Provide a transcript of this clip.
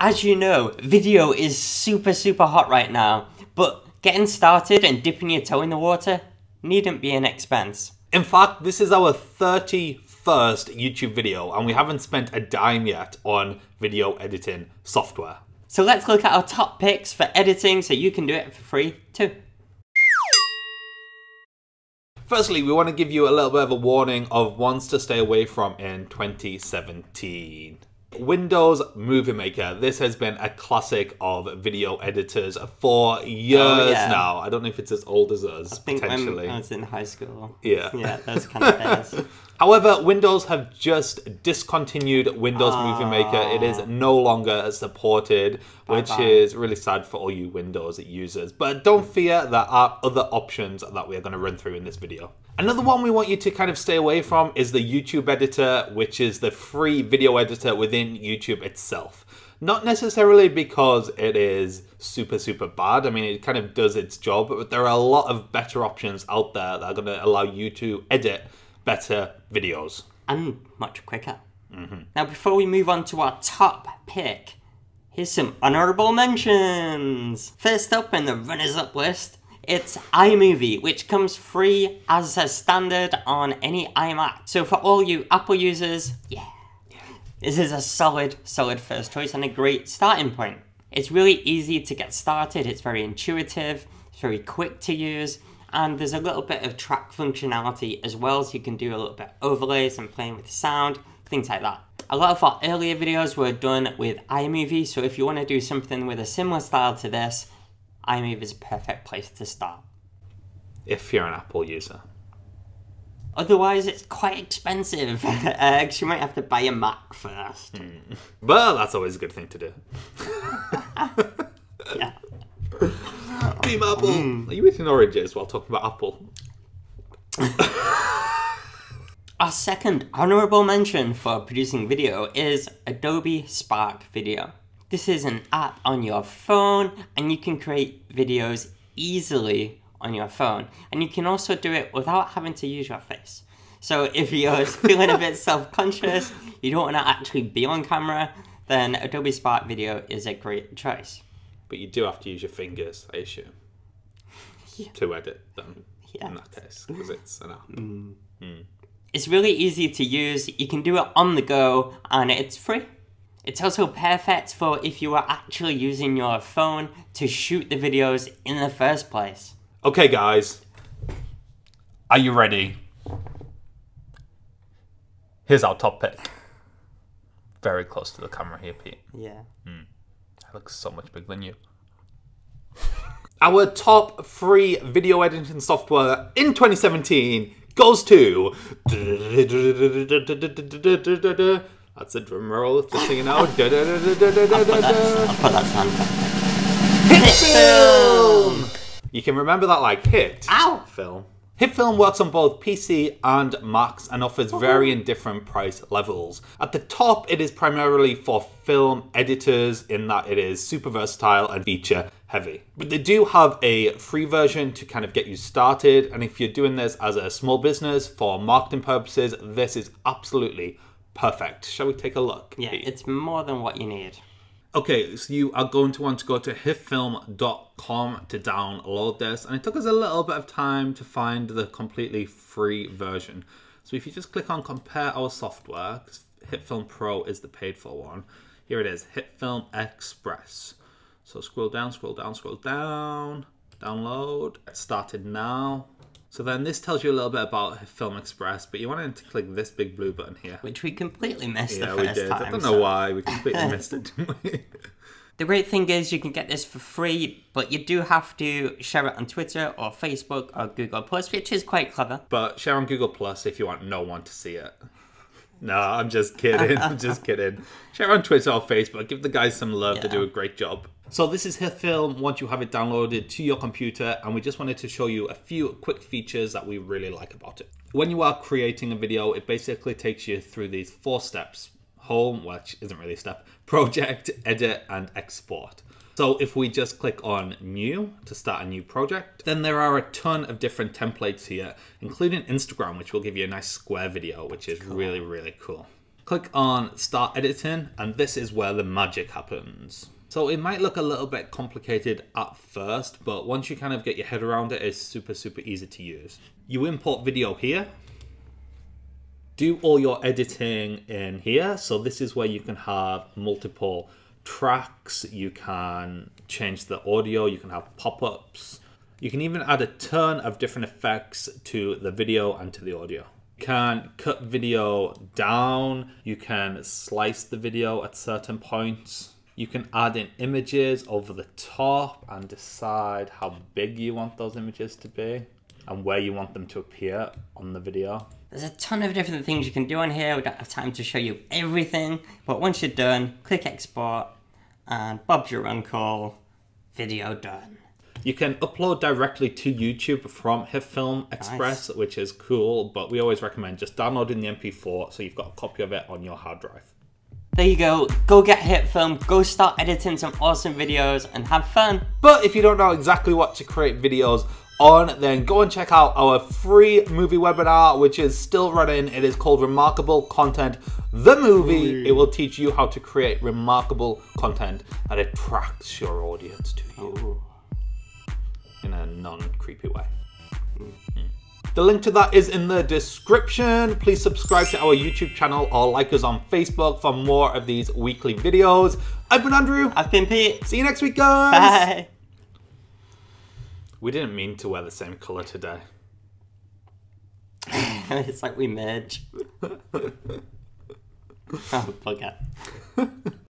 As you know, video is super, super hot right now, but getting started and dipping your toe in the water needn't be an expense. In fact, this is our 31st YouTube video, and we haven't spent a dime yet on video editing software. So let's look at our top picks for editing so you can do it for free too. Firstly, we want to give you a little bit of a warning of ones to stay away from in 2017. Windows Movie Maker. This has been a classic of video editors for years oh, yeah. now. I don't know if it's as old as us, I think potentially. When I was in high school. Yeah. Yeah, that's kind of famous. However, Windows have just discontinued Windows oh. Movie Maker. It is ah. no longer supported, bye which is really sad for all you Windows users. But don't fear, there are other options that we are going to run through in this video. Another one we want you to kind of stay away from is the YouTube editor, which is the free video editor within YouTube itself. Not necessarily because it is super, super bad. I mean, it kind of does its job, but there are a lot of better options out there that are going to allow you to edit better videos. And much quicker. Mm-hmm. Now, before we move on to our top pick, here's some honorable mentions. First up in the runners up list it's iMovie, which comes free as a standard on any iMac. So for all you Apple users, yeah, this is a solid, solid first choice and a great starting point. It's really easy to get started, it's very intuitive, it's very quick to use, and there's a little bit of track functionality as well, so you can do a little bit of overlays and playing with the sound, things like that. A lot of our earlier videos were done with iMovie, so if you want to do something with a similar style to this, iMovie is a perfect place to start. If you're an Apple user. Otherwise, it's quite expensive. uh, you might have to buy a Mac first. Mm. But that's always a good thing to do. yeah. Team Apple. Mm. Are you eating oranges while talking about Apple? Our second honorable mention for producing video is Adobe Spark Video. This is an app on your phone and you can create videos easily on your phone. And you can also do it without having to use your face. So if you're feeling a bit self-conscious, you don't want to actually be on camera, then Adobe Spark Video is a great choice. But you do have to use your fingers, I assume, yeah. to edit them yeah. in that case, because it's an app. Mm. Mm. It's really easy to use. You can do it on the go, and it's free. It's also perfect for if you are actually using your phone to shoot the videos in the first place. Okay, guys. Are you ready? Here's our top pick. Very close to the camera here, Pete. Yeah. Mm. I look so much bigger than you. Our top free video editing software in 2017 goes to that's a drum roll. Just singing out. da, da, da, da, da, da, da, I'll put that sound Hit film! You can remember that like hit Ow! film. HitFilm works on both PC and Macs and offers varying different price levels. At the top, it is primarily for film editors in that it is super versatile and feature heavy. But they do have a free version to kind of get you started, and if you're doing this as a small business for marketing purposes, this is absolutely Perfect. Shall we take a look? Yeah, it's more than what you need. Okay, so you are going to want to go to hitfilm.com to download this, and it took us a little bit of time to find the completely free version. So if you just click on compare our software, because HitFilm Pro is the paid for one, here it is, HitFilm Express. So scroll down, scroll down, scroll down, download, get started now. So then this tells you a little bit about Film Express, but you wanted to click this big blue button here. Which we completely missed yeah, the first we did. time. I don't know so. why, we completely missed it, didn't we? The great thing is you can get this for free, but you do have to share it on Twitter or Facebook or Google Plus, which is quite clever. But share on Google Plus if you want no one to see it. No, I'm just kidding. I'm just kidding. Share on Twitter or Facebook. Give the guys some love. Yeah. They do a great job. So this is her HitFilm once you have it downloaded to your computer and we just wanted to show you a few quick features that we really like about it. When you are creating a video, it basically takes you through these four steps. Home, which isn't really a step, project, edit, and export. So if we just click on new to start a new project, then there are a ton of different templates here, including Instagram, which will give you a nice square video, which is cool. really, really cool. Click on start editing and this is where the magic happens. So it might look a little bit complicated at first, but once you kind of get your head around it, it's super, super easy to use. You import video here. Do all your editing in here. So this is where you can have multiple tracks. You can change the audio. You can have pop-ups. You can even add a ton of different effects to the video and to the audio. You can cut video down. You can slice the video at certain points. You can add in images over the top and decide how big you want those images to be and where you want them to appear on the video. There's a ton of different things you can do on here. We don't have time to show you everything, but once you're done, click export and Bob's your uncle. Video done. You can upload directly to YouTube from HitFilm Express, nice. which is cool, but we always recommend just downloading the MP4 so you've got a copy of it on your hard drive. There you go. Go get HitFilm, go start editing some awesome videos and have fun. But if you don't know exactly what to create videos on, then go and check out our free movie webinar, which is still running. It is called Remarkable Content, the movie. It will teach you how to create remarkable content that attracts your audience to you Ooh. in a non-creepy way. Mm. The link to that is in the description. Please subscribe to our YouTube channel or like us on Facebook for more of these weekly videos. I've been Andrew. I've been Pete. See you next week, guys. Bye. We didn't mean to wear the same color today. it's like we merge. oh, bugger.